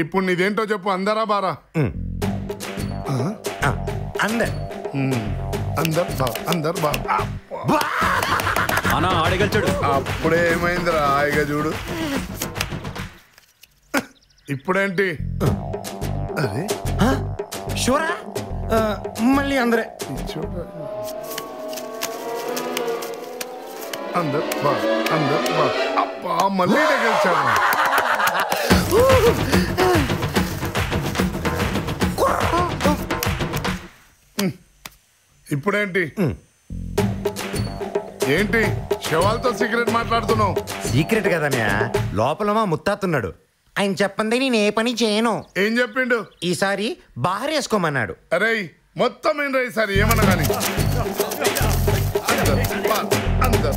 ఇప్పుడు నీదేంటో చెప్పు అందరా బారా. అందర్. అందరు బా అందరు బా. ఆడగలిచాడు అప్పుడే ఏమైందిరా హాయిగా చూడు. ఇప్పుడేంటి? అరే. షూరా? మళ్ళీ అందరే. చూడు అందరు బా అందరు బా. అబ్బా మళ్ళీ గెలిచాను ఇప్పుడేంటి? ఏంటి? శవాలతో సిగరెట్ మాట్లాడుతున్నావు. సీక్రెట్ కదనయ్య లోపల మా ముత్తాతున్నాడు. ఆయన చెప్పండి నేను ఏ పని చేయను. ఏం చెప్పిండు? ఈసారి బాహర్ వేసుకోమన్నాడు. అరే మొత్తం ఏం రా ఈసారి ఏమన్నా కానీ అందరు అందరు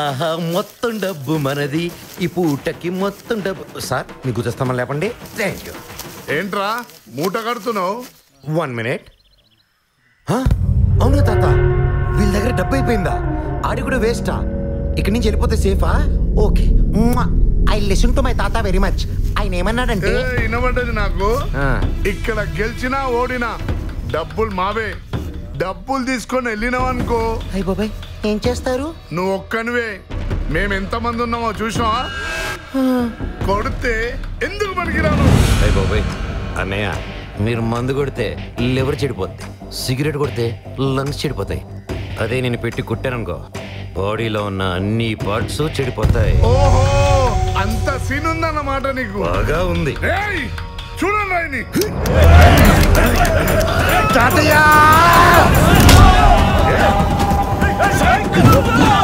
ఆహా మొత్తం డబ్బు మనది. ఈ పూటకి మొత్తం డబ్బు. సార్ మీకు గుర్తొస్తామని లేపండి. థ్యాంక్ యూ ఏంట్రా మూట కడుతున్నావు? వన్ మినిట్ అవును తాత వీళ్ళ దగ్గర డబ్బు అయిపోయిందా? ఆడి కూడా వేస్టా ఇక్కడి నుంచి వెళ్ళిపోతే సేఫా okay I listen to my తాత వెరీ మచ్ ఆయన ఏమన్నాడంటే వినబడ్డది నాకు. ఇక్కడ గెలిచినా ఓడినా డబ్బులు మావే. డబ్బులు తీసుకొని వెళ్ళినావు అనుకో అయ్య బాబాయ్. ఏం చేస్తారు? నువ్వు ఒక్కనివే. మేము ఎంతమంది ఉన్నామో చూసినావా? కొడితే ఎందుకు పనికిరాను? బాబాయ్ అన్నయ్య మీరు మందు కొడితే లివర్ చెడిపోద్ది. సిగరెట్ కొడితే లంగ్స్ చెడిపోతాయి. అదే నేను పెట్టి కుట్టాననుకో. బాడీలో ఉన్న అన్ని పార్ట్స్ చెడిపోతాయి. ఓహో అంత సీన్ ఉందన్నమాట నీకు? బాగా ఉంది. ఏయ్ చూడండి Hey,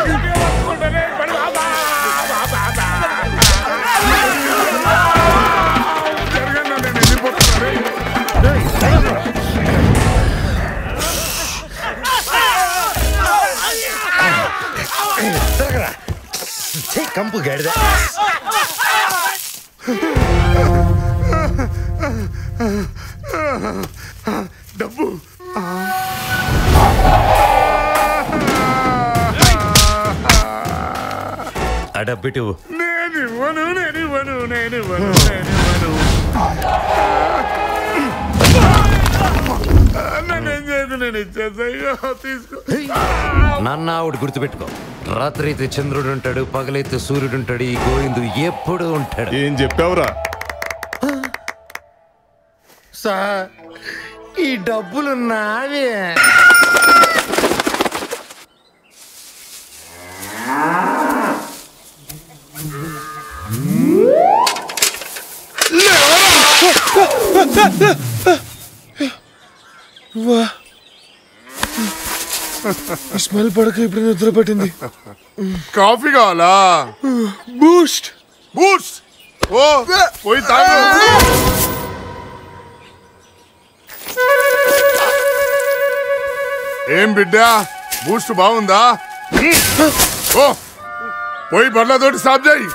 ఆ డబ్బిటు నేను ఇవ్వను నేను ఇవ్వను నేను ఇవ్వను నేను ఇవ్వను నన్నేం చేయదు నేను ఇచ్చేది అయ్యో తీసుకో. నాన్న ఆవిడ గుర్తుపెట్టుకో. రాత్రి అయితే చంద్రుడు ఉంటాడు పగలైతే సూర్యుడు ఉంటాడు ఈ గోవిందు ఎప్పుడు ఉంటాడు. ఏం చెప్పావురా? సార్ ఈ డబ్బులు నావే. స్మెల్ పడక ఇప్పుడు నిద్ర పట్టింది. కాఫీ కావాలా? బూస్ట్. బూస్ట్. ఓ పోయి తాగు. ఏం బిడ్డా? బూస్ట్ బాగుందా? ఓ పోయి బర్లతోటి సాప్ చేయి.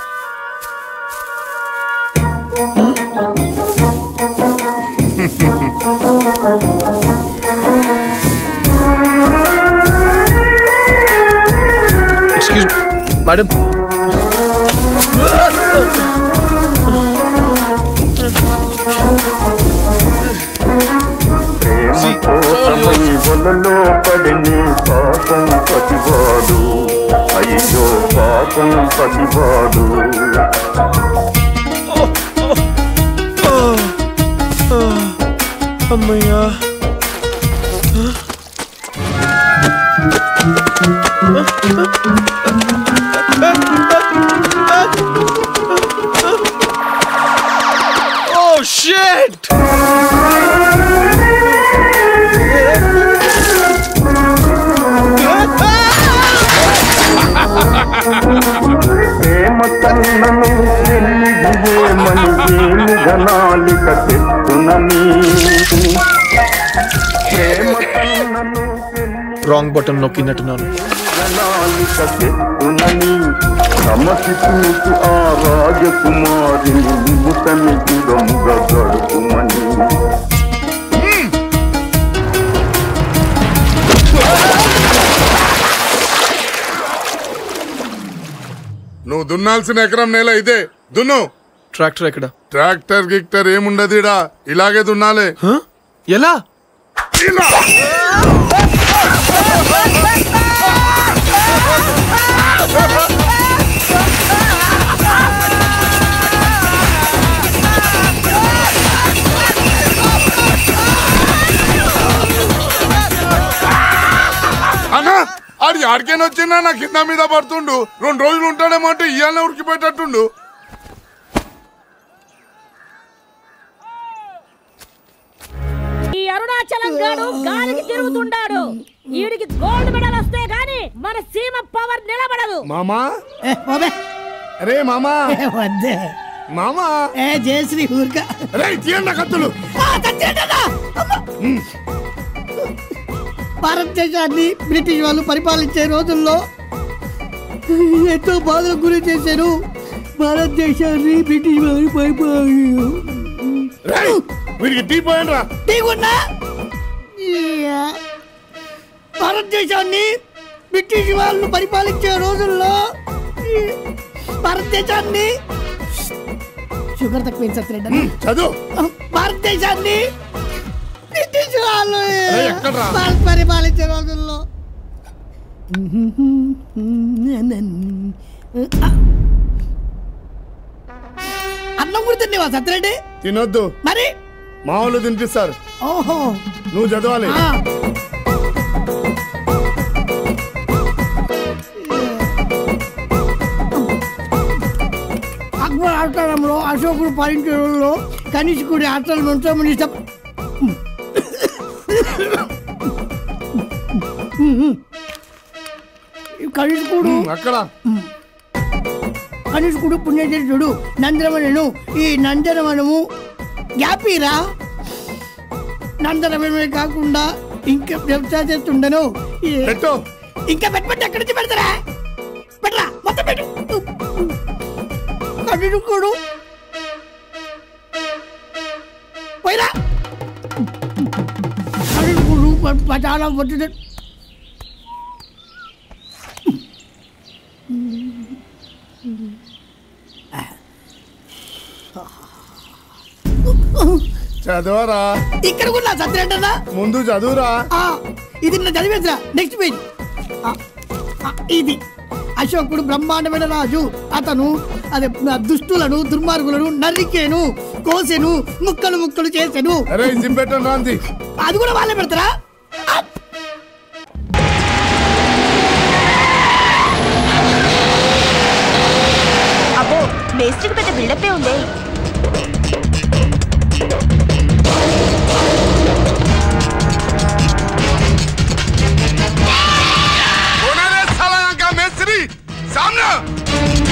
మేడం వలలో పడిని పాపం పతివాడు అయ్యో పాపం పతివాడు అమ్మయ్యా. షిట్ ప్రేమ తన్నను ఎన్నిదివేమని ఏమి గణాలిక తెస్తునని ప్రేమ తన్నను రాంగ్ బటన్ నొక్కినట్టున్నాను నువ్వు దున్నాల్సిన ఎకరం నేల ఇదే. దున్ను. ట్రాక్టర్ ఎక్కడ? ట్రాక్టర్ గిక్టర్ ఏముండదురా ఇలాగే దున్నాలే? ఎలా? ఇలా. అన్నా ఆడి నా కింద మీద పడుతుండు. రెండు రోజులు ఉంటాడేమో అంటే ఇయ్యాలనే ఉరికిపోయేటట్టుండు అరుణాచలం గాడు గాలికి తిరుగుతుండాడు వీడికి గోల్డ్ మెడల్ వస్తే గాని మన సీమ పవర్ నిలబడదు. మామా. అరే మామా. ఏ, వద్దే. మామా. ఏ జయశ్రీ ఊరిక. అరే తీయండి కత్తులు. భారతదేశాన్ని బ్రిటిష్ వాళ్ళు పరిపాలించే రోజుల్లో ఎంతో బాధలకు గురి చేశారు. భారతదేశాన్ని బ్రిటిష్ వాళ్ళు పరిపాలి వీడికి టీ పోయండి రా. నీకున్నా ఈయా. భారతదేశాన్ని బ్రిటిష్ వాళ్ళు పరిపాలించే రోజుల్లో భారతదేశాన్ని షుగర్ తక్కువ చదువు. భారతదేశాన్ని బ్రిటిష్ వాళ్ళు పరిపాలించే రోజుల్లో. అన్నం కూడా తినేవా సత్యరెడ్డి తినొద్దు. మరి? మా వాళ్ళు తినిపిస్తారు ఓహో. నువ్వు చదవాలి. అక్బర్ ఆస్థానంలో అశోకుడు పాలించే రోజుల్లో కనిష్కుడి ఆటలు ఉంచామని కనిష్కుడు అక్కడ. కనిష్కుడు పుణ్యచరితుడు నందనవనను. ఈ నందనవనము యాపీరా? నందనవనమే కాకుండా ఇంకా వ్యవసాయం చేస్తుండను ఇంకా పెట్టమంటే ఎక్కడి నుంచి పెడతారా? పెట్టరా మొత్తం పెట్టు. కనిష్కుడు పోయిరా. కనిష్కుడు చాలా వచ్చింది చదవరా. ఇక్కడ కూడా సత్యరేటనా ముందు చదువురా. ఇది నా చదివేసరా నెక్స్ట్ పేజ్ ఇది. అశోకుడు బ్రహ్మాండమైన రాజు. అతను అదే దుష్టులను దుర్మార్గులను నరికేను కోసెను ముక్కలు ముక్కలు చేసెను. అది కూడా వాళ్ళే పెడతారా?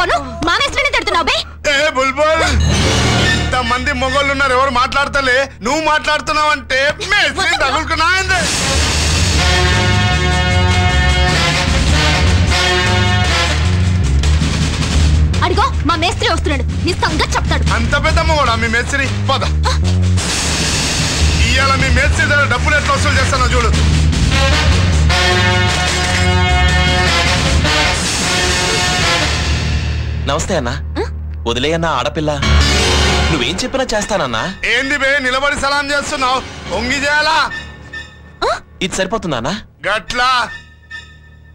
తప్పి తప్పడైపోను మా మేస్త్రిని తిడుతున్నావు బే. ఏ బుల్బుల్. ఇంతమంది మొగోళ్ళు ఉన్నారు ఎవరు మాట్లాడతలే? నువ్వు మాట్లాడుతున్నావు అంటే మేస్త్రి తగులుకున్నా ఏంది? అడిగో మా మేస్త్రి వస్తున్నాడు. నీ సంగతి చెప్తాడు. అంత పెద్ద మొగోడా మీ మేస్త్రి? పద. ఇవాళ మీ మేస్త్రి దగ్గర డబ్బులు ఎట్లా వసూలు చేస్తానో చూడు. నమస్తే అన్నా. వదిలేయన్నా ఆడపిల్ల. నువ్వేం చెప్పినా చేస్తానన్నా. ఏంది బే నిలబడి సలాం చేస్తున్నావు? ఒంగి చేయాలా? ఇది సరిపోతుందా గట్లా.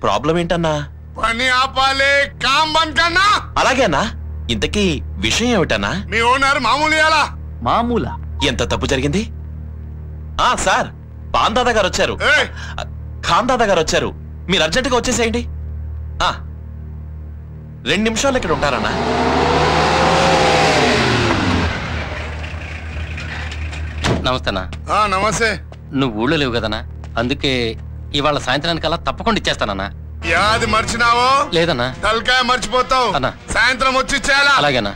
ప్రాబ్లం ఏంటన్నా? పని ఆపాలి కాం బంద్ కన్నా. అలాగే అన్నా. ఇంతకీ విషయం ఏమిటన్నా? మీ ఓనర్ మామూలు ఇయ్యాలా? మామూల? ఎంత తప్పు జరిగింది? ఆ సార్ పాన్ దాదా గారు వచ్చారు. ఏయ్! ఖాన్ దాదా గారు వచ్చారు. మీరు అర్జెంటుగా వచ్చేసేయండి. ఆ రెండు నిమిషాలు ఇక్కడ ఉంటారన్నా. నమస్తేనా? ఆ, నమస్తే. నువ్వు ఊళ్ళో లేవు కదనా అందుకే ఇవాళ సాయంత్రానికల్లా తప్పకుండా ఇచ్చేస్తానన్నా. యాది మర్చినావో? లేదన్నా. తలకాయ మర్చిపోతావు. అన్నా. సాయంత్రం వచ్చి ఇచ్చేయాలా అలాగేనా?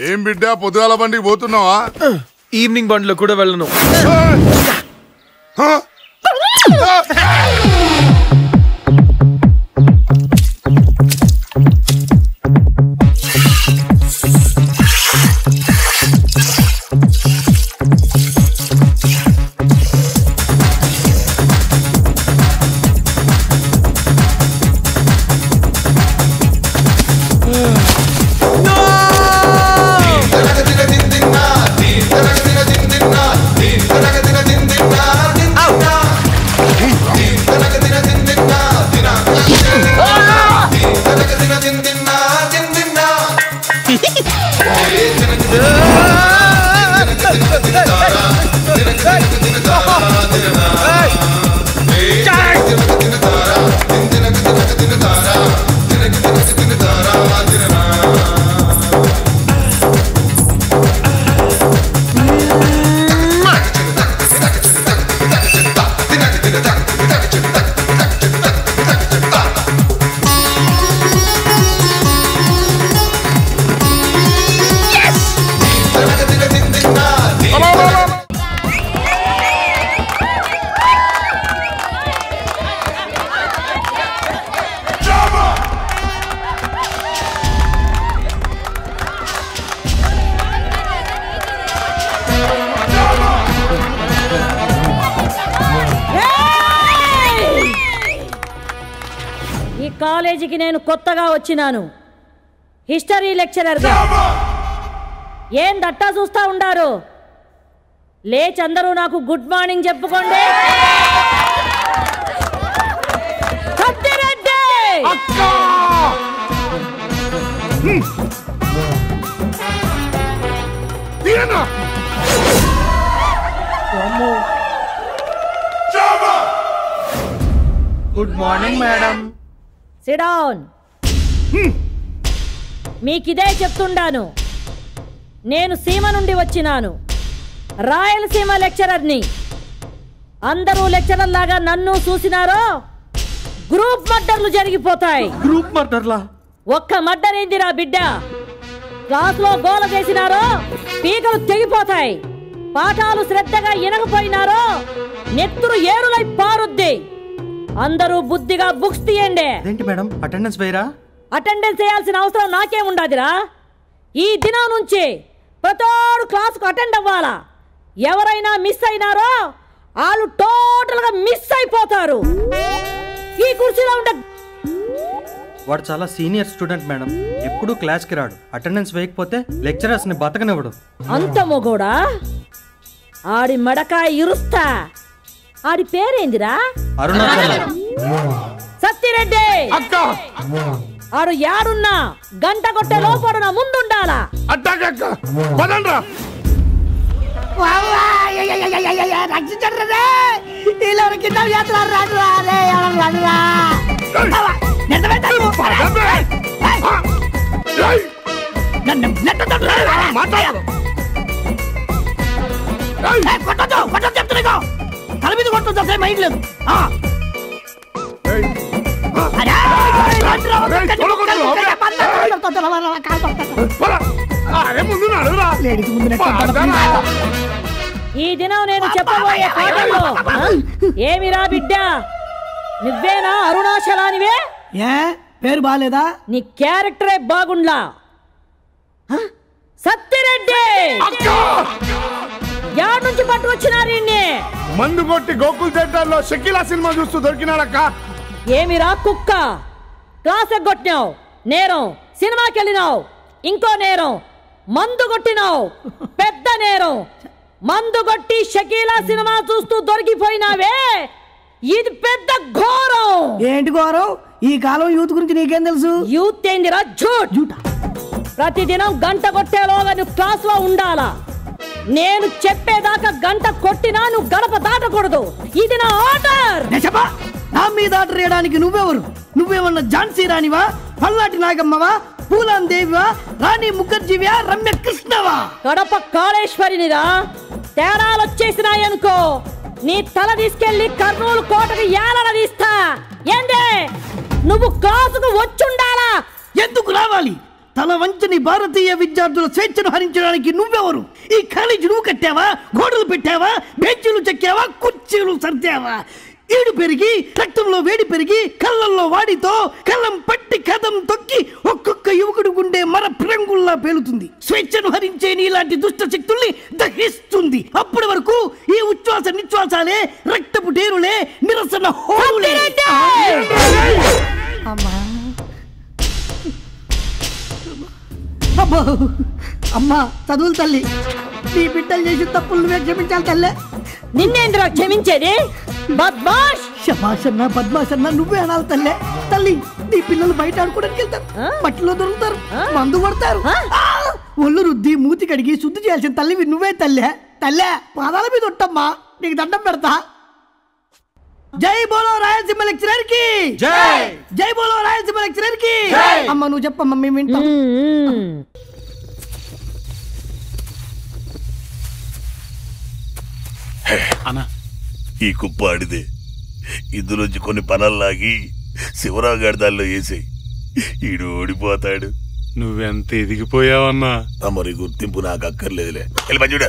ఏం బిడ్డ పొద్దుగాల బండికి పోతున్నావా? ఈవినింగ్ బండ్లో కూడా వెళ్ళను. ¡Ah! కాలేజీకి నేను కొత్తగా వచ్చినాను. హిస్టరీ లెక్చరర్గా. ఏం దట్టా చూస్తా ఉండారు? లేచి అందరూ నాకు గుడ్ మార్నింగ్ చెప్పుకోండి. Good morning madam. Sit down మీకిదే చెప్తుండాను. నేను సీమ నుండి వచ్చినాను. రాయలసీమ లెక్చరర్ని. అందరూ లెక్చరర్ లాగా నన్ను చూసినారో గ్రూప్ మర్డర్లు జరిగిపోతాయి. గ్రూప్ మర్డర్లా? ఒక్క మర్డర్ ఏందిరా బిడ్డ? క్లాస్లో గోల చేసినారో పీకలు తెగిపోతాయి. పాఠాలు శ్రద్ధగా వినకపోయినారో నెత్తురు ఏరులై పారుద్ది. అందరూ బుద్ధిగా బుక్స్ తీయండి. అదేంటి మేడం? అటెండెన్స్ వేయరా? అటెండెన్స్ చేయాల్సిన అవసరం నాకేం ఉండదురా? ఈ దినం నుంచి ప్రతోడు క్లాసుకు అటెండ్ అవ్వాలా? ఎవరైనా మిస్ అయినారో వాళ్ళు టోటల్గా మిస్ అయిపోతారు. ఈ కుర్చీలో ఉండే వాడు చాలా సీనియర్ స్టూడెంట్ మేడం. ఎప్పుడూ క్లాస్కి రాడు. అటెండెన్స్ వేయకపోతే లెక్చరర్స్ని బతకనివ్వడు. అంత మొగోడా? ఆడి మడకాయ ఇరుస్తా. ఆడి పేరేందిరా? అరుణాచలం. సత్తిరెడ్డి. అక్క. ఆడు యాడున్నా గంట కొట్టే లోపడు నా ముందుండాలా? అట్టాకక్క పదండ్రా. ఇలా కింద రా చెప్తున్నా తల మీద కొట్టొద్దు అసలు మైండ్ లేదు ఆ. అరే, ఒక్కొక్కటి, ఒక్కొక్కటి, కాలు. అరే ముందు నడురా లేడీస్ ముందు ఈ దినం నేను చెప్పబోయే పాఠంలో ఆ? ఏమిరా బిడ్డ నువ్వేనా అరుణాచలానివే ఏ పేరు బాగాలేదా నీ క్యారెక్టరే బాగుండ్లా ఆ? సత్తిరెడ్డి యాడ్ నుంచి పట్టు వచ్చినారు? మందు కొట్టి గోకుల్ థియేటర్లో షకీలా సినిమా చూస్తూ దొరికినాడక్క. ఏమిరా కుక్క? క్లాస్ ఎగ్గొట్టినావు నేరం. సినిమాకి వెళ్ళినావు ఇంకో నేరం. మందు కొట్టినావు పెద్ద నేరం. మందు కొట్టి షకీలా సినిమా చూస్తూ దొరికిపోయినావే? ఇది పెద్ద ఘోరం. ఏంటి ఘోరం? ఈ కాలం యూత్ గురించి నీకేం తెలుసు? యూత్ ఏందిరా జూట్? ప్రతిదినం గంట కొట్టేలోగా నువ్వు క్లాస్లో ఉండాలా? నేను చెప్పేదాకా గంట కొట్టినా నువ్వు గడప దాటకూడదు. ఇది నా ఆర్డర్ చెప్పా నా మీద ఆర్డర్ వేయడానికి నువ్వెవరు? నువ్వేమన్నా ఝాన్సీ రాణివా? పల్లాటి నాగమ్మవా? పూలాన్ దేవివా? రాణి ముఖర్జీవియా? రమ్య కృష్ణవా? కడప కాళేశ్వరినిరా. తేడాలు వచ్చేసినాయనుకో నీ తల తీసుకెళ్ళి కర్నూలు కోటకు ఏలన తీస్తా. ఏందే? నువ్వు క్లాసుకు వచ్చుండాలా? ఎందుకు రావాలి? తల వంచని భారతీయ విద్యార్థుల స్వేచ్ఛను హరించడానికి నువ్వెవరు? ఈ కాలేజీ నువ్వు కట్టావా? గోడలు పెట్టావా? బెంచీలు చెక్కావా? కుర్చీలు సర్దావా? ఈడు పెరిగి రక్తంలో వేడి పెరిగి కళ్ళల్లో వాడితో కళ్ళం పట్టి కథం తొక్కి ఒక్కొక్క యువకుడు గుండె మర ప్రంగుల్లా పేలుతుంది. స్వేచ్ఛను హరించే నీలాంటి దుష్ట శక్తుల్ని దహిస్తుంది. అప్పటి వరకు ఈ ఉచ్ఛ్వాస నిశ్వాసాలే రక్తపు డేరులే నిరసన హోరులే అమ్మా! అబ్బో! అమ్మా చదువులు తల్లి. నీ బిడ్డలు చేసిన తప్పులు నువ్వే క్షమించాలి తల్లే. నిన్నేంద్ర క్షమించేది? బద్మాష్! శమాషన్న పద్మాషన్న నువ్వే అనాలి తల్లే. తల్లి నీ పిల్లలు బయట ఆడుకోవడానికి వెళ్తారు. మట్టిలో దొరుకుతారు. మందు కొడతారు. ఆ! ఒళ్ళు రుద్ది మూతి కడిగి శుద్ధి చేయాల్సిన తల్లివి నువ్వే తల్లే. తల్లే పాదాల మీద ఉంటామ్మా నీకు దండం పెడతా. జై బోలో రాయలసీమ లెక్చరర్కి జై! జై బోలో రాయలసీమ లెక్చరర్కి! అమ్మ నువ్వు చెప్పమ్మా మేము వింటాం. అన్నా. ఈ కుప్ప ఆడిదే. ఇందులోంచి కొన్ని పనులు లాగి శివరావు గారి దానిలో వేసాయి. ఈడు ఓడిపోతాడు. నువ్వెంత ఎదిగిపోయావన్నా? మరి గుర్తింపు నాకు అక్కర్లేదులే. వెళ్ళి పని చూడు.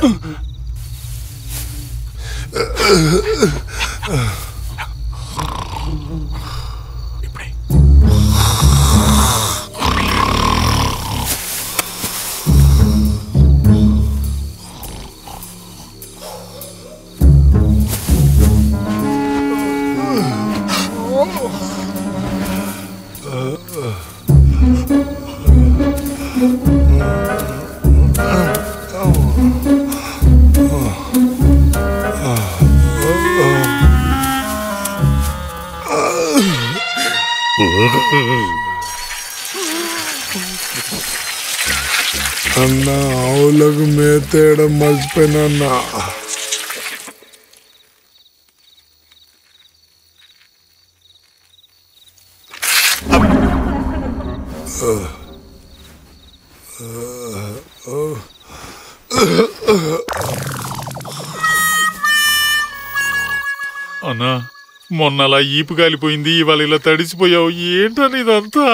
మర్చిపోయినా అన్నా మొన్న అలా ఈపు కాలిపోయింది ఇవాళ ఇలా తడిసిపోయావు ఏంటని ఇదంతా?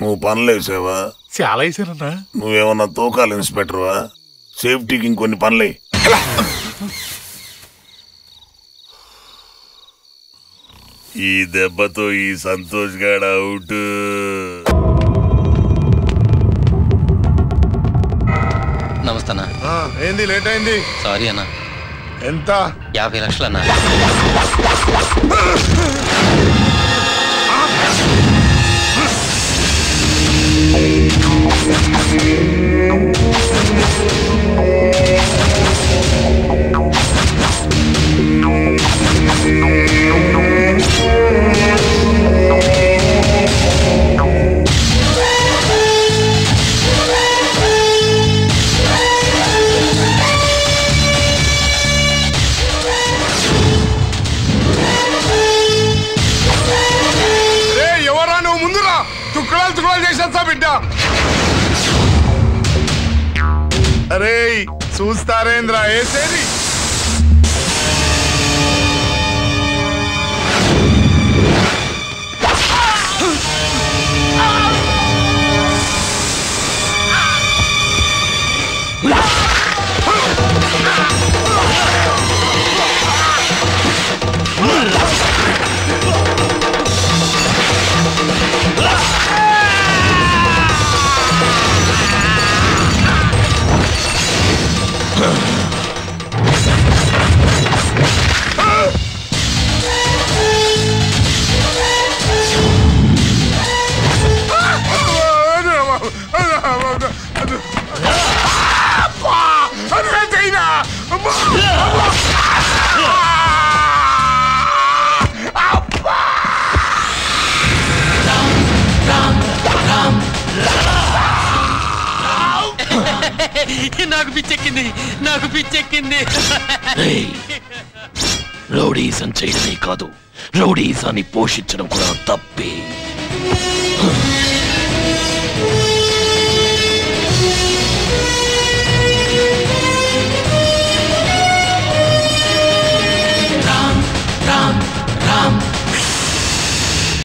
నువ్వు పనులు వేసావా చాలా వేసానన్నా నువ్వేమన్నా తూకాలు ఇన్స్పెక్టర్వా? సేఫ్టీకి ఇంకొన్ని పనులే. ఈ దెబ్బతో ఈ సంతోష్ గాడు అవుట్. నమస్తే అన్న. ఏంది లేట్ అయింది? సారీ అన్న. ఎంత? యాభై లక్షలు అన్న. రే అరే చూస్తారేంద్ర ఏసేది? నాకు పిచ్చెక్కింది. నాకు పిచ్చెక్కింది. రౌడీజం చేయడమే కాదు. రౌడీజాన్ని పోషించడం కూడా తప్పే.